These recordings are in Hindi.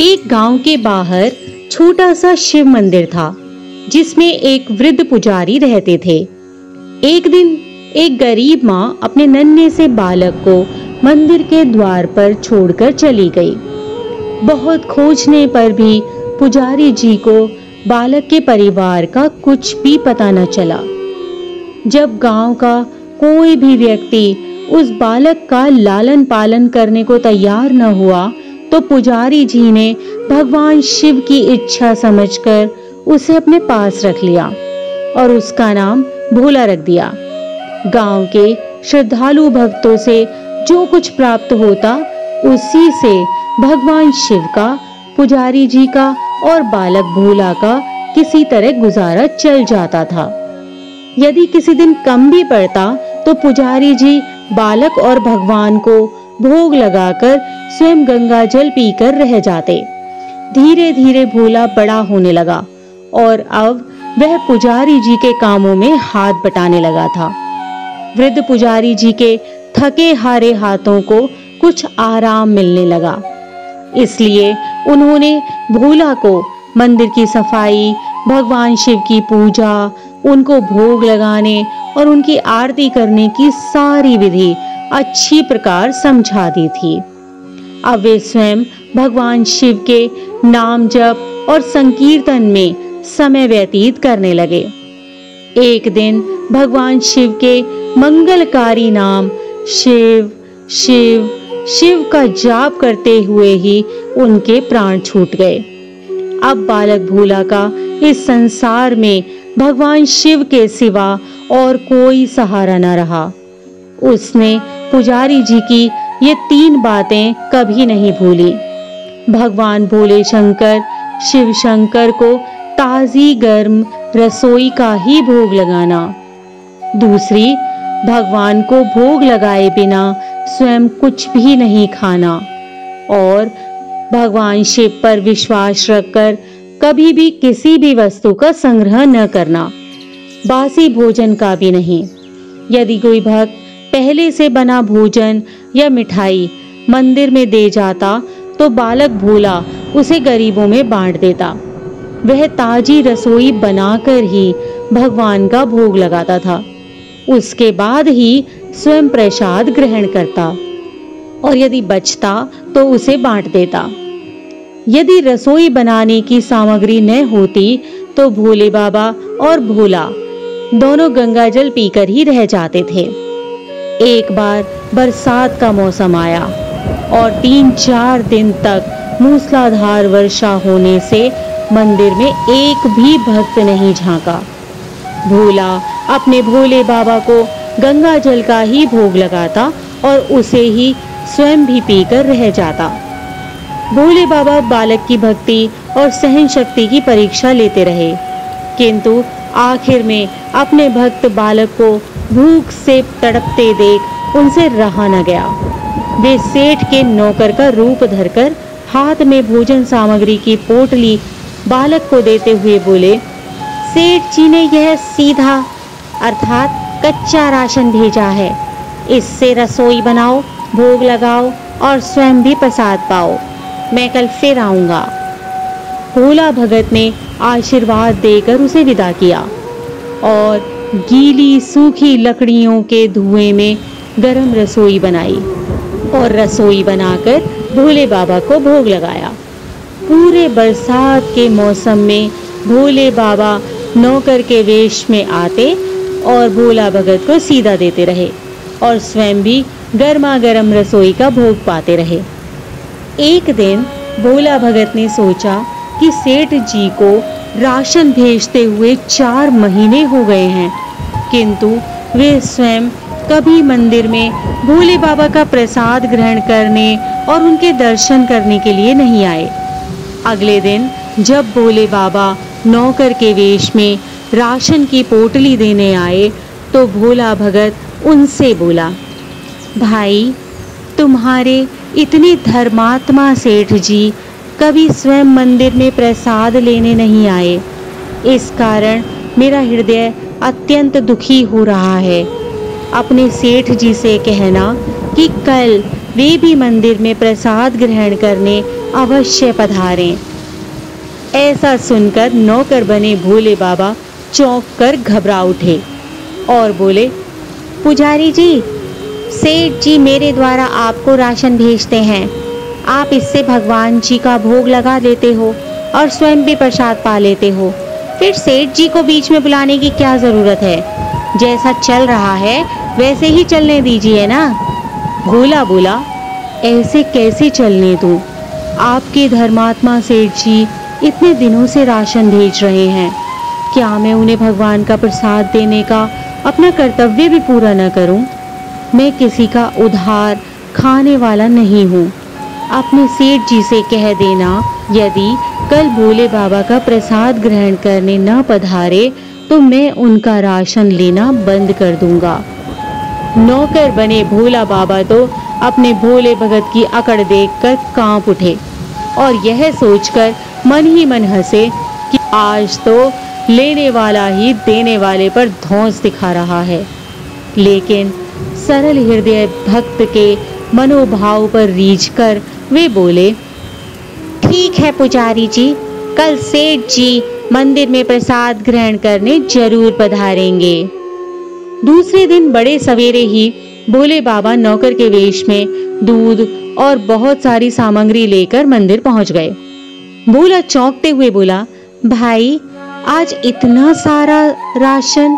एक गाँव के बाहर छोटा सा शिव मंदिर था, जिसमें एक वृद्ध पुजारी रहते थे। एक दिन एक गरीब माँ अपने नन्हे से बालक को मंदिर के द्वार पर छोड़कर चली गई। बहुत खोजने पर भी पुजारी जी को बालक के परिवार का कुछ भी पता न चला। जब गाँव का कोई भी व्यक्ति उस बालक का लालन पालन करने को तैयार न हुआ तो पुजारी जी ने भगवान शिव की इच्छा समझकर उसे अपने पास रख लिया और उसका नाम भोला रख दिया। गाँव के श्रद्धालु भक्तों से जो कुछ प्राप्त होता, उसी से भगवान शिव का, पुजारी जी का और बालक भोला का किसी तरह गुजारा चल जाता था। यदि किसी दिन कम भी पड़ता तो पुजारी जी बालक और भगवान को भोग लगाकर स्वयं गंगा जल पीकर रह जाते। धीरे धीरे भोला बड़ा होने लगा और अब वह पुजारी जी के कामों में हाथ बटाने लगा था। वृद्ध पुजारी जी के थके हारे हाथों को कुछ आराम मिलने लगा। इसलिए उन्होंने भोला को मंदिर की सफ़ाई, भगवान शिव की पूजा, उनको भोग लगाने और उनकी आरती करने की सारी विधि अच्छी प्रकार समझा दी थी। अब वे स्वयं भगवान शिव के नाम जप और संकीर्तन में समय व्यतीत करने लगे। एक दिन भगवान शिव के मंगलकारी नाम शिव शिव शिव का जाप करते हुए ही उनके प्राण छूट गए। अब बालक भोला का इस संसार में भगवान शिव के सिवा और कोई सहारा न रहा। उसने पुजारी जी की ये तीन बातें कभी नहीं भूली। भगवान भोले शंकर, शिव शंकर को ताजी गर्म रसोई का ही भोग लगाना। दूसरी, भगवान को भोग लगाए बिना स्वयं कुछ भी नहीं खाना। और भगवान शिव पर विश्वास रखकर कभी भी किसी भी वस्तु का संग्रह न करना। बासी भोजन का भी नहीं। यदि कोई भक्त पहले से बना भोजन या मिठाई मंदिर में दे जाता तो बालक भोला उसे गरीबों में बांट देता। वह ताजी रसोई बनाकर ही भगवान का भोग लगाता था। उसके बाद ही स्वयं प्रसाद ग्रहण करता और यदि बचता तो उसे बांट देता। यदि रसोई बनाने की सामग्री न होती तो भोले बाबा और भोला दोनों गंगाजल पीकर ही रह जाते थे। एक बार बरसात का मौसम आया और तीन चार दिन तक मूसलाधार वर्षा होने से मंदिर में एक भी भक्त नहीं झांका। भोला अपने भोले बाबा को गंगा जल का ही भोग लगाता और उसे ही स्वयं भी पीकर रह जाता। भोले बाबा बालक की भक्ति और सहन शक्ति की परीक्षा लेते रहे, किंतु आखिर में अपने भक्त बालक को भूख से तड़पते देख उनसे रहा न गया। वे सेठ के नौकर का रूप धरकर हाथ में भोजन सामग्री की पोटली बालक को देते हुए बोले, सेठ जी ने यह सीधा, अर्थात कच्चा राशन भेजा है। इससे रसोई बनाओ, भोग लगाओ और स्वयं भी प्रसाद पाओ। मैं कल फिर आऊँगा। भोला भगत ने आशीर्वाद देकर उसे विदा किया और गीली सूखी लकड़ियों के धुएँ में गरम रसोई बनाई और रसोई बनाकर भोले बाबा को भोग लगाया। पूरे बरसात के मौसम में भोले बाबा नौकर के वेश में आते और भोला भगत को सीधा देते रहे और स्वयं भी गर्मा गर्म रसोई का भोग पाते रहे। एक दिन भोला भगत ने सोचा कि सेठ जी को राशन भेजते हुए चार महीने हो गए हैं। किंतु वे स्वयं कभी मंदिर में भोले बाबा का प्रसाद ग्रहण करने और उनके दर्शन करने के लिए नहीं आए। अगले दिन जब भोले बाबा नौकर के वेश में राशन की पोटली देने आए तो भोला भगत उनसे बोला, भाई, तुम्हारे इतने धर्मात्मा सेठ जी कभी स्वयं मंदिर में प्रसाद लेने नहीं आए। इस कारण मेरा हृदय अत्यंत दुखी हो रहा है। अपने सेठ जी से कहना कि कल वे भी मंदिर में प्रसाद ग्रहण करने अवश्य पधारें। ऐसा सुनकर नौकर बने भोले बाबा चौंक कर घबरा उठे और बोले, पुजारी जी, सेठ जी मेरे द्वारा आपको राशन भेजते हैं। आप इससे भगवान जी का भोग लगा देते हो और स्वयं भी प्रसाद पा लेते हो। फिर सेठ जी को बीच में बुलाने की क्या ज़रूरत है? जैसा चल रहा है, वैसे ही चलने दीजिए ना। भोला बोला ऐसे कैसे चलने दूँ? आपके धर्मात्मा सेठ जी इतने दिनों से राशन भेज रहे हैं। क्या मैं उन्हें भगवान का प्रसाद देने का अपना कर्तव्य भी पूरा न करूँ? मैं किसी का उधार खाने वाला नहीं हूँ। अपने सेठ जी से कह देना, यदि कल भोले बाबा का प्रसाद ग्रहण करने न पधारे तो मैं उनका राशन लेना बंद कर दूँगा। नौकर बने भोला बाबा तो अपने भोले भगत की अकड़ देखकर काँप उठे और यह सोचकर मन ही मन हंसे कि आज तो लेने वाला ही देने वाले पर धौंस दिखा रहा है। लेकिन सरल हृदय भक्त के मनोभाव पर रीझ कर वे बोले, ठीक है पुजारी जी, कल सेठ जी मंदिर में प्रसाद ग्रहण करने ज़रूर पधारेंगे। दूसरे दिन बड़े सवेरे ही भोले बाबा नौकर के वेश में दूध और बहुत सारी सामग्री लेकर मंदिर पहुँच गए। भोला चौंकते हुए बोला, भाई, आज इतना सारा राशन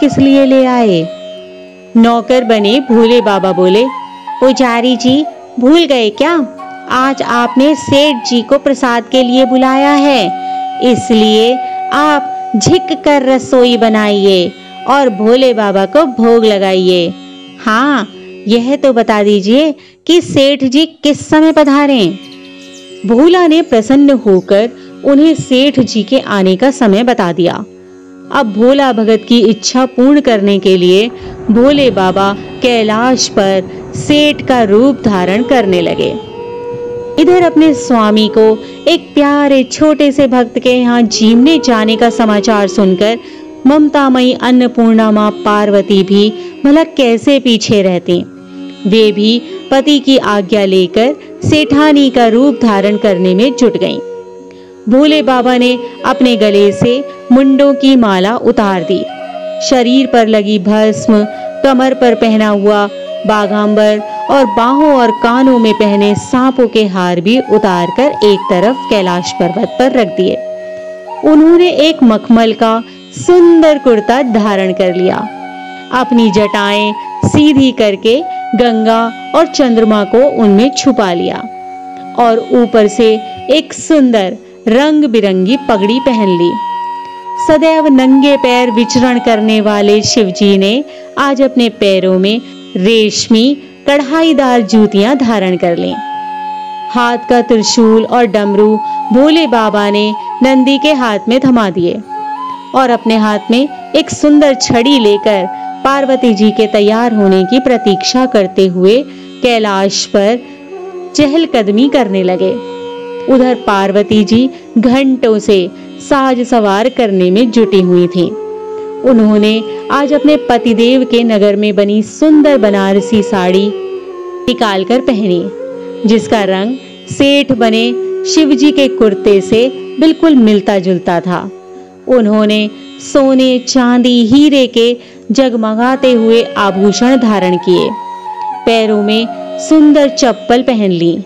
किस लिए ले आए? नौकर बने भोले बाबा बोले पुजारी जी, भूल गए क्या? आज आपने सेठ जी को प्रसाद के लिए बुलाया है। इसलिए आप झिक कर रसोई बनाइए और भोले बाबा को भोग लगाइए। हाँ यह तो बता दीजिए कि सेठ जी किस समय पधारे। भोला ने प्रसन्न होकर उन्हें सेठ जी के आने का समय बता दिया। अब भोला भगत की इच्छा पूर्ण करने के लिए भोले बाबा कैलाश पर सेठ का रूप धारण करने लगे। इधर अपने स्वामी को एक प्यारे छोटे से भक्त के यहाँ जीवने जाने का समाचार सुनकर ममतामयी अन्नपूर्णा माँ पार्वती भी भला कैसे पीछे रहती? वे भी पति की आज्ञा लेकर सेठानी का रूप धारण करने में जुट गईं। भोले बाबा ने अपने गले से मुंडों की माला उतार दी। शरीर पर लगी भस्म कमर पर पहना हुआ बाघांबर और बाहों और कानों में पहने सांपों के हार भी उतार कर एक तरफ़ कैलाश पर्वत पर रख दिए। उन्होंने एक मखमल का सुंदर कुर्ता धारण कर लिया। अपनी जटाएँ सीधी करके गंगा और चंद्रमा को उनमें छुपा लिया और ऊपर से एक सुंदर रंग बिरंगी पगड़ी पहन ली। सदैव नंगे पैर विचरण करने वाले शिवजी ने आज अपने पैरों में रेशमी कढ़ाईदार जूतियाँ धारण कर ली। हाथ का त्रिशूल और डमरू भोले बाबा ने नंदी के हाथ में थमा दिए और अपने हाथ में एक सुंदर छड़ी लेकर पार्वती जी के तैयार होने की प्रतीक्षा करते हुए कैलाश पर चहलकदमी करने लगे। उधर पार्वती जी घंटों से साज सवार करने में जुटी हुई थी। उन्होंने आज अपने पतिदेव के नगर में बनी सुंदर बनारसी साड़ी निकाल कर पहनी, जिसका रंग सेठ बने शिवजी के कुर्ते से बिल्कुल मिलता जुलता था। उन्होंने सोने चांदी हीरे के जगमगाते हुए आभूषण धारण किए, पैरों में सुंदर चप्पल पहन ली,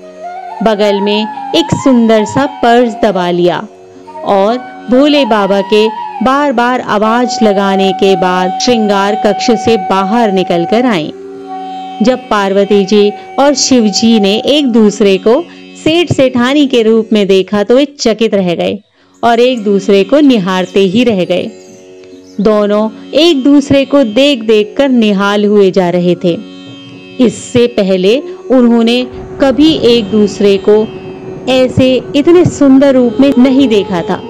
बगल में एक सुंदर सा पर्स दबा लिया और भोले बाबा के बार बार आवाज़ लगाने के बाद श्रृंगार कक्ष से बाहर निकलकर आई। जब पार्वती जी और शिव जी ने एक दूसरे को सेठ सेठानी के रूप में देखा तो वे चकित रह गए और एक दूसरे को निहारते ही रह गए। दोनों एक दूसरे को देख देख कर निहाल हुए जा रहे थे। इससे पहले उन्होंने कभी एक दूसरे को ऐसे इतने सुंदर रूप में नहीं देखा था।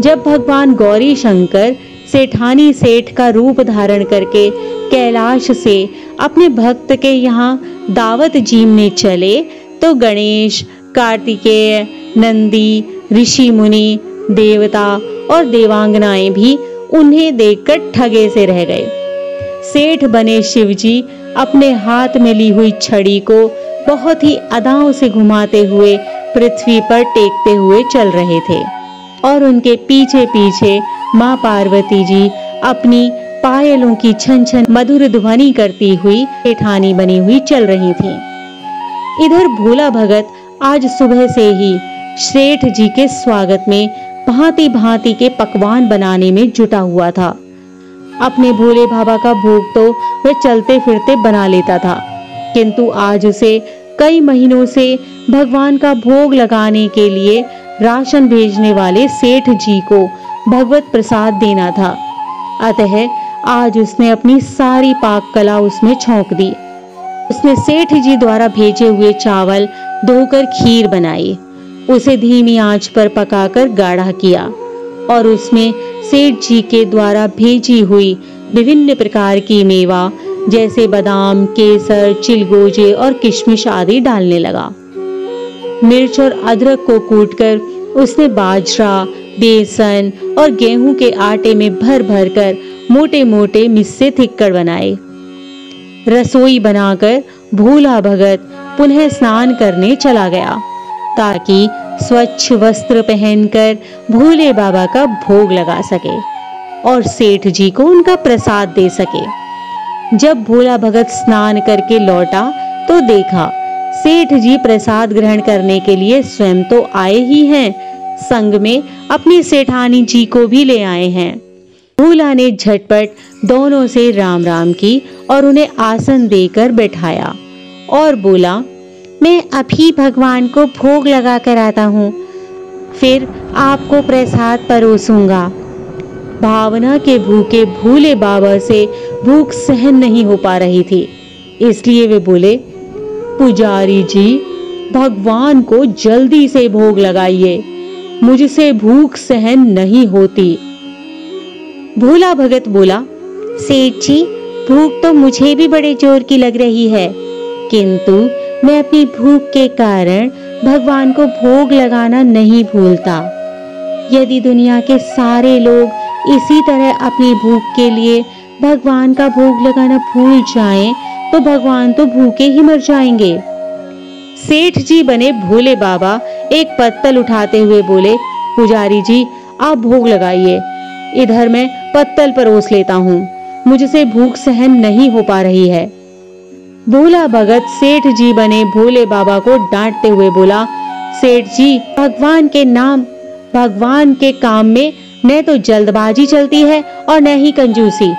जब भगवान गौरी शंकर सेठानी सेठ का रूप धारण करके कैलाश से अपने भक्त के यहाँ दावत जीमने चले तो गणेश, कार्तिकेय, नंदी, ऋषि मुनि, देवता और देवांगनाएँ भी उन्हें देखकर ठगे से रह गए। सेठ बने शिवजी अपने हाथ में ली हुई छड़ी को बहुत ही अदाओं से घुमाते हुए पृथ्वी पर टेकते हुए चल रहे थे। और उनके पीछे पीछे माँ पार्वती जी अपनी पायलों की छन छन मधुर ध्वनि करती हुई पेठानी बनी हुई चल रही थी। इधर भोला भगत आज सुबह से ही श्रेठ जी के स्वागत में भांति भांति के पकवान बनाने में जुटा हुआ था। अपने भोले बाबा का भोग तो वह चलते फिरते बना लेता था, किंतु आज उसे कई महीनों से भगवान का भोग लगाने के लिए राशन भेजने वाले सेठ जी को भगवत प्रसाद देना था। अतः आज उसने अपनी सारी पाक कला उसमें छोंक दी। उसने सेठ जी द्वारा भेजे हुए चावल धोकर खीर बनाई। उसे धीमी आँच पर पकाकर गाढ़ा किया और उसमें सेठ जी के द्वारा भेजी हुई विभिन्न प्रकार की मेवा जैसे बादाम, केसर, चिलगोजे और किशमिश आदि डालने लगा। मिर्च और अदरक को कूटकर उसने बाजरा, बेसन और गेहूँ के आटे में भर भर कर मोटे मोटे मिस्से थिक्कड़ बनाए। रसोई बनाकर भूला भगत पुनः स्नान करने चला गया, ताकि स्वच्छ वस्त्र पहनकर भोले बाबा का भोग लगा सके और सेठ जी को उनका प्रसाद दे सके। जब भोला भगत स्नान करके लौटा तो देखा सेठ जी प्रसाद ग्रहण करने के लिए स्वयं तो आए ही हैं। संग में अपनी सेठानी जी को भी ले आए हैं। भोला ने झटपट दोनों से राम राम की और उन्हें आसन देकर बैठाया और बोला, मैं अभी भगवान को भोग लगा कर आता हूँ। फिर आपको प्रसाद परोसूँगा। भावना के भूखे भूले बाबा से भूख सहन नहीं हो पा रही थी। इसलिए वे बोले पुजारी जी, भगवान को जल्दी से भोग लगाइए। मुझसे भूख सहन नहीं होती। भोला भगत बोला, सेठ जी, भूख तो मुझे भी बड़े ज़ोर की लग रही है, किंतु मैं अपनी भूख के कारण भगवान को भोग लगाना नहीं भूलता। यदि दुनिया के सारे लोग इसी तरह अपनी भूख के लिए भगवान का भोग लगाना भूल जाएँ तो भगवान तो भूखे ही मर जाएँगे। सेठ जी बने भोले बाबा, एक पत्तल उठाते हुए बोले, पुजारी जी, आप भोग लगाइए। इधर मैं पत्तल परोस लेता हूँ। मुझसे भूख सहन नहीं हो पा रही है। भोला भगत सेठ जी बने भोले बाबा को डांटते हुए बोला, सेठ जी, भगवान के नाम, भगवान के काम में न तो जल्दबाजी चलती है और न ही कंजूसी।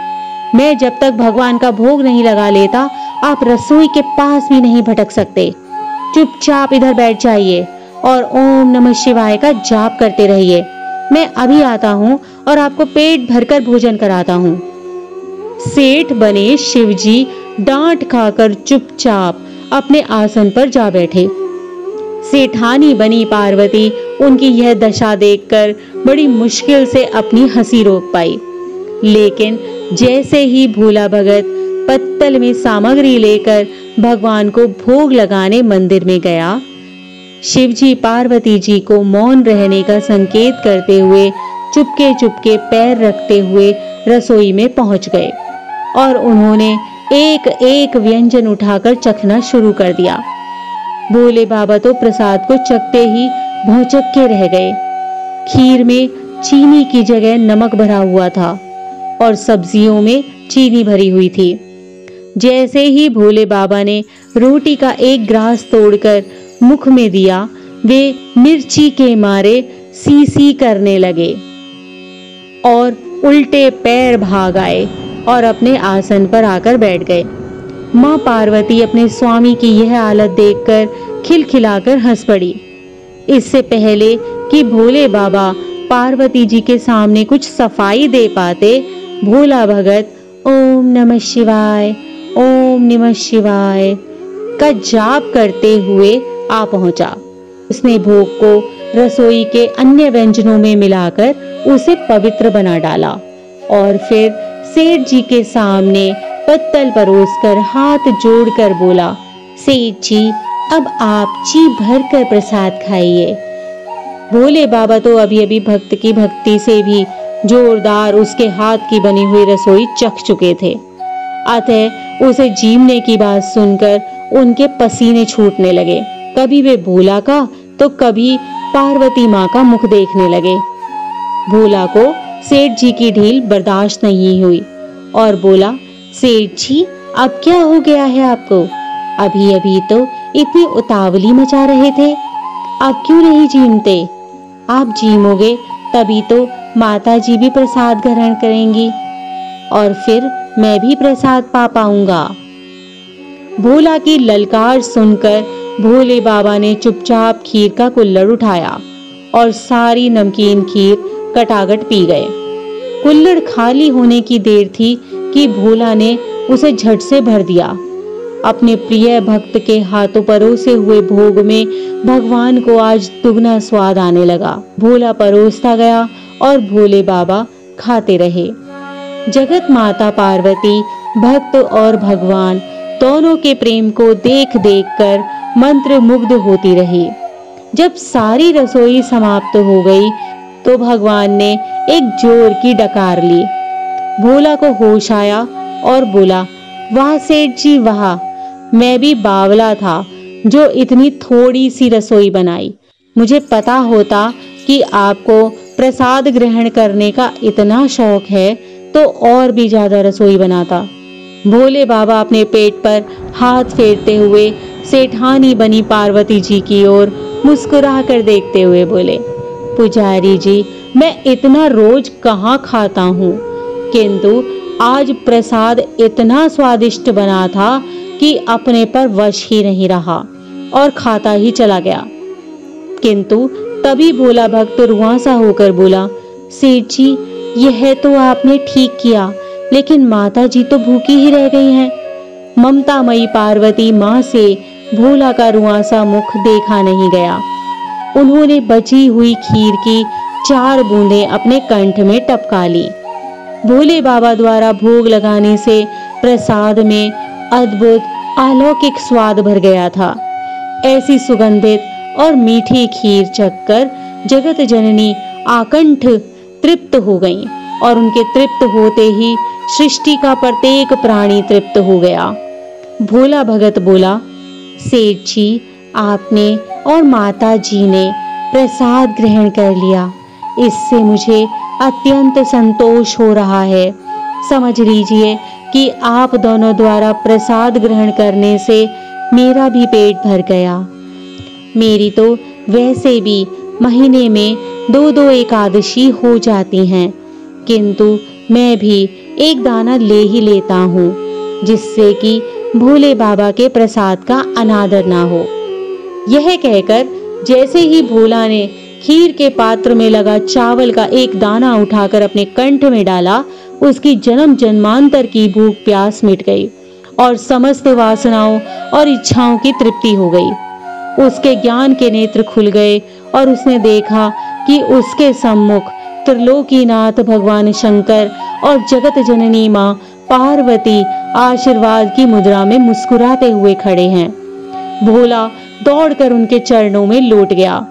मैं जब तक भगवान का भोग नहीं लगा लेता, आप रसोई के पास भी नहीं भटक सकते। चुपचाप इधर बैठ जाइए और ओम नमः शिवाय का जाप करते रहिए। मैं अभी आता हूँ और आपको पेट भरकर भोजन कराता हूँ। सेठ बने शिवजी डांट खाकर चुपचाप अपने आसन पर जा बैठे। सेठानी बनी पार्वती, उनकी यह दशा देखकर बड़ी मुश्किल से अपनी हँसी रोक पाई। लेकिन जैसे ही भोला भगत पत्तल में सामग्री लेकर भगवान को भोग लगाने मंदिर में गया, शिवजी पार्वती जी को मौन रहने का संकेत करते हुए चुपके चुपके पैर रखते हुए रसोई में पहुँच गए और उन्होंने एक एक व्यंजन उठाकर चखना शुरू कर दिया। भोले बाबा तो प्रसाद को चखते ही भौचक के रह गए। खीर में चीनी की जगह नमक भरा हुआ था। और सब्जियों में चीनी भरी हुई थी। जैसे ही भोले बाबा ने रोटी का एक ग्रास तोड़कर मुख में दिया, वे मिर्ची के मारे सी सी करने लगे और उल्टे पैर भाग आए और अपने आसन पर आकर बैठ गए। माँ पार्वती अपने स्वामी की यह हालत देखकर खिलखिलाकर हंस पड़ी। इससे पहले कि भोले बाबा पार्वती जी के सामने कुछ सफ़ाई दे पाते भोला भगत ओम नमः शिवाय, ओम नमः शिवाय, का जाप करते हुए आ पहुँचा। उसने भोग को रसोई के अन्य व्यंजनों में मिलाकर उसे पवित्र बना डाला और फिर सेठ जी के सामने पत्तल परोसकर हाथ जोड़कर बोला, सेठ जी, अब आप जी भर कर प्रसाद खाइए। भोले बाबा तो अभी अभी भक्त की भक्ति से भी जोरदार उसके हाथ की बनी हुई रसोई चख चुके थे। अतः उसे जीवने की बात सुनकर उनके पसीने छूटने लगे। कभी वे भोला का तो कभी पार्वती माँ का मुख देखने लगे। भोला को सेठ जी की ढील बर्दाश्त नहीं हुई और बोला, सेठ जी, अब क्या हो गया है आपको? अभी अभी तो इतनी उतावली मचा रहे थे। अब क्यों नहीं जीमते? आप जीमोगे तभी तो माता जी भी प्रसाद ग्रहण करेंगी और फिर मैं भी प्रसाद पा पाऊँगा। भोला की ललकार सुनकर भोले बाबा ने चुपचाप खीर का कुल्लड़ उठाया और सारी नमकीन खीर कटागट पी गए। कुल्लड़ खाली होने की देर थी कि भोला ने उसे झट से भर दिया। अपने प्रिय भक्त के हाथों परोसे हुए भोग में भगवान को आज दुगना स्वाद आने लगा। भोला परोसता गया और भोले बाबा खाते रहे। जगत माता पार्वती, भक्त और भगवान दोनों के प्रेम को देख देख कर मंत्र मुग्ध होती रही। जब सारी रसोई समाप्त हो गई तो भगवान ने एक ज़ोर की डकार ली। भोला को होश आया और बोला, वाह, सेठ जी, वाह! मैं भी बावला था जो इतनी थोड़ी सी रसोई बनाई। मुझे पता होता कि आपको प्रसाद ग्रहण करने का इतना शौक है तो और भी ज़्यादा रसोई बनाता। भोले बाबा अपने पेट पर हाथ फेरते हुए सेठानी बनी पार्वती जी की ओर मुस्कुरा कर देखते हुए बोले, पुजारी जी, मैं इतना रोज कहाँ खाता हूँ? किंतु आज प्रसाद इतना स्वादिष्ट बना था कि अपने पर वश ही नहीं रहा और खाता ही चला गया। किंतु तभी भोला भक्त रुआसा होकर बोला, सेठ जी, यह तो आपने ठीक किया, लेकिन माता जी तो भूखी ही रह गई हैं। ममता मई पार्वती माँ से भोला का रुआसा मुख देखा नहीं गया। उन्होंने बची हुई खीर की चार बूंदें अपने कंठ में टपका ली। भोले बाबा द्वारा भोग लगाने से प्रसाद में अद्भुत अलौकिक स्वाद भर गया था। ऐसी सुगंधित और मीठी खीर चखकर जगत जननी आकंठ तृप्त हो गईं और उनके तृप्त होते ही सृष्टि का प्रत्येक प्राणी तृप्त हो गया। भोला भगत बोला, सेठ जी, आपने और माता जी ने प्रसाद ग्रहण कर लिया। इससे मुझे अत्यंत संतोष हो रहा है। समझ लीजिए कि आप दोनों द्वारा प्रसाद ग्रहण करने से मेरा भी पेट भर गया। मेरी तो वैसे भी महीने में दो दो एकादशी हो जाती हैं। किंतु मैं भी एक दाना ले ही लेता हूँ, जिससे कि भोले बाबा के प्रसाद का अनादर ना हो। यह कहकर जैसे ही भोला ने खीर के पात्र में लगा चावल का एक दाना उठाकर अपने कंठ में डाला, उसकी जन्म जन्मांतर की भूख प्यास मिट गई और समस्त वासनाओं और इच्छाओं की तृप्ति हो गई। उसके ज्ञान के नेत्र खुल गए और उसने देखा कि उसके सम्मुख त्रिलोकीनाथ भगवान शंकर और जगत जननी माँ पार्वती आशीर्वाद की मुद्रा में मुस्कुराते हुए खड़े हैं। भोला दौड़कर उनके चरणों में लौट गया।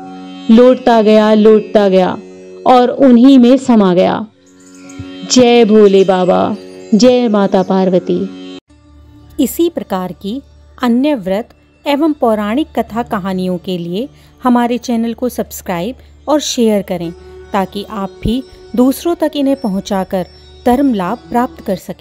लौटता गया लौटता गया और उन्हीं में समा गया। जय भोले बाबा, जय माता पार्वती। इसी प्रकार की अन्य व्रत एवं पौराणिक कथा कहानियों के लिए हमारे चैनल को सब्सक्राइब और शेयर करें, ताकि आप भी दूसरों तक इन्हें पहुंचाकर धर्म लाभ प्राप्त कर सकें।